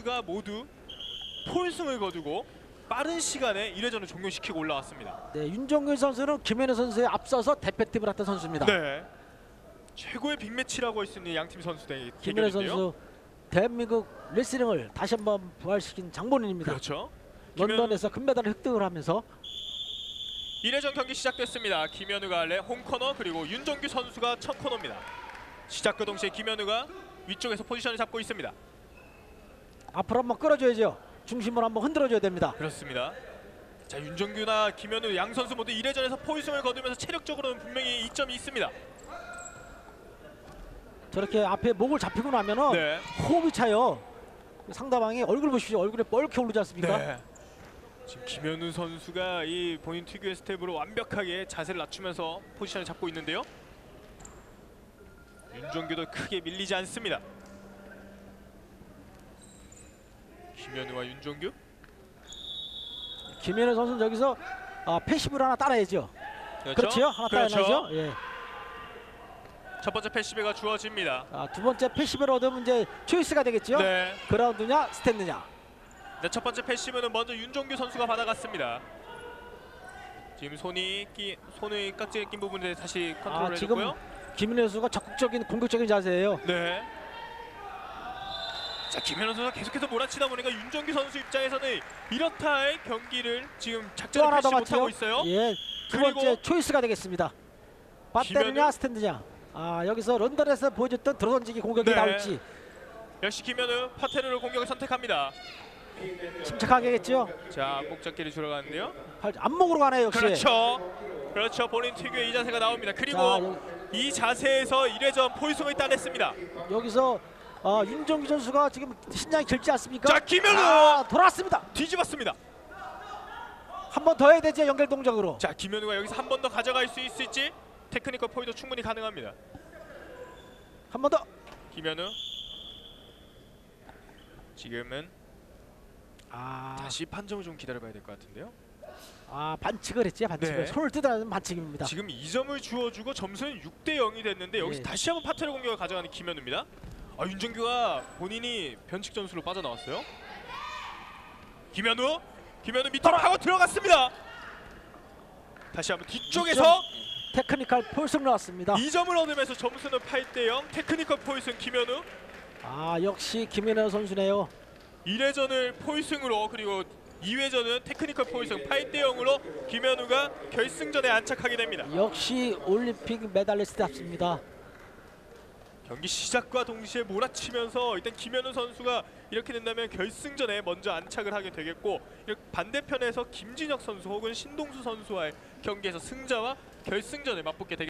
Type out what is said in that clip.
선수가 모두 폴승을 거두고 빠른 시간에 1회전을 종료시키고 올라왔습니다. 네, 윤종균 선수는 김현우 선수에 앞서서 대표팀을 했던 선수입니다. 네. 최고의 빅매치라고 할 수 있는 양팀 선수 대 김현우. 선수 대한민국 레슬링을 다시 한번 부활시킨 장본인입니다. 그렇죠. 런던에서 금메달을 획득을 하면서 1회전 경기 시작됐습니다. 김현우가 아래 홈코너 그리고 윤정규 선수가 첫 코너입니다. 시작과 동시에 김현우가 위쪽에서 포지션을 잡고 있습니다. 앞으로 한번 끌어줘야죠. 중심을 한번 흔들어줘야 됩니다. 그렇습니다. 자 윤종규나 김현우 양 선수 모두 1회전에서 폴승을 거두면서 체력적으로는 분명히 이점이 있습니다. 저렇게 앞에 목을 잡히고 나면은 네. 호흡이 차요. 상대방이 얼굴 보십시오. 얼굴에 뻘게 오르지 않습니까? 네. 지금 김현우 선수가 이 본인 특유의 스텝으로 완벽하게 자세를 낮추면서 포지션을 잡고 있는데요. 윤종규도 크게 밀리지 않습니다. 김현우와 윤종규 김현우 선수는 여기서 아, passive를 하나 따라야죠. 그렇죠? 하나 따라야죠. 예. 첫 번째 passive가 주어집니다. 아, 두 번째 passive를 얻으면 이제 choice가 되겠죠. 네. 그라운드냐 스탠드냐. 네, 첫 번째 passive는 먼저 윤종규 선수가 받아갔습니다. 지금 손이 끼 손의 깍지에 낀 부분에 다시 컨트롤 아, 지금 해줬고요. 김현우 선수가 적극적인 공격적인 자세예요. 네. 자 김현우 선수가 계속해서 몰아치다 보니까 윤종규 선수 입장에서는 이렇다 할 경기를 지금 또 작전을 하나 더 펼치지 못하고? 있어요. 예. 두 그리고 번째 초이스가 되겠습니다. 김현우? 스탠드냐. 아 여기서 런던에서 보여줬던 들어던지기 공격이 네. 나올지 역시 김현우 파테르로 공격을 선택합니다. 침착하게겠죠. 자 목잡기를 들어가는데요. 팔- 안목으로 가네요 역시. 그렇죠. 그렇죠. 본인 특유의 이 자세가 나옵니다. 그리고 자, 여- 이 자세에서 1회전 포이승을 따냈습니다. 여기서 어, 윤종규 선수가 지금 신장이 길지 않습니까? 자, 김현우! 아, 돌아왔습니다. 뒤집었습니다. 한 번 더 해야 되죠 연결 동작으로. 자 김현우가 여기서 한 번 더 가져갈 수 있을지 테크니컬 포이도 충분히 가능합니다. 한 번 더. 김현우 지금은 아, 다시 판정을 좀 기다려봐야 될 것 같은데요. 아 반칙을 했지 반칙을. 네. 손을 뜯어내는 반칙입니다. 지금 2점을 주어주고 점수는 6대 0이 됐는데 여기서 예. 다시 한번 파테르 공격을 가져가는 김현우입니다. 아 윤종규가 본인이 변칙 전술로 빠져나왔어요. 김현우, 김현우 밑으로 하고 들어갔습니다. 다시 한번 뒤쪽에서 technical 폴승 나왔습니다. 2점을 얻으면서 점수는 8대 0. technical 폴승 김현우. 아 역시 김현우 선수네요. 1회전을 포이승으로 그리고 2회전은 테크니컬 포이승 8대 0으로 김현우가 결승전에 안착하게 됩니다. 역시 올림픽 메달리스트답습니다. 경기 시작과 동시에 몰아치면서 일단 김현우 선수가 이렇게 된다면 결승전에 먼저 안착을 하게 되겠고 반대편에서 김진혁 선수 혹은 신동수 선수와의 경기에서 승자와 결승전에 맞붙게 되겠습니다.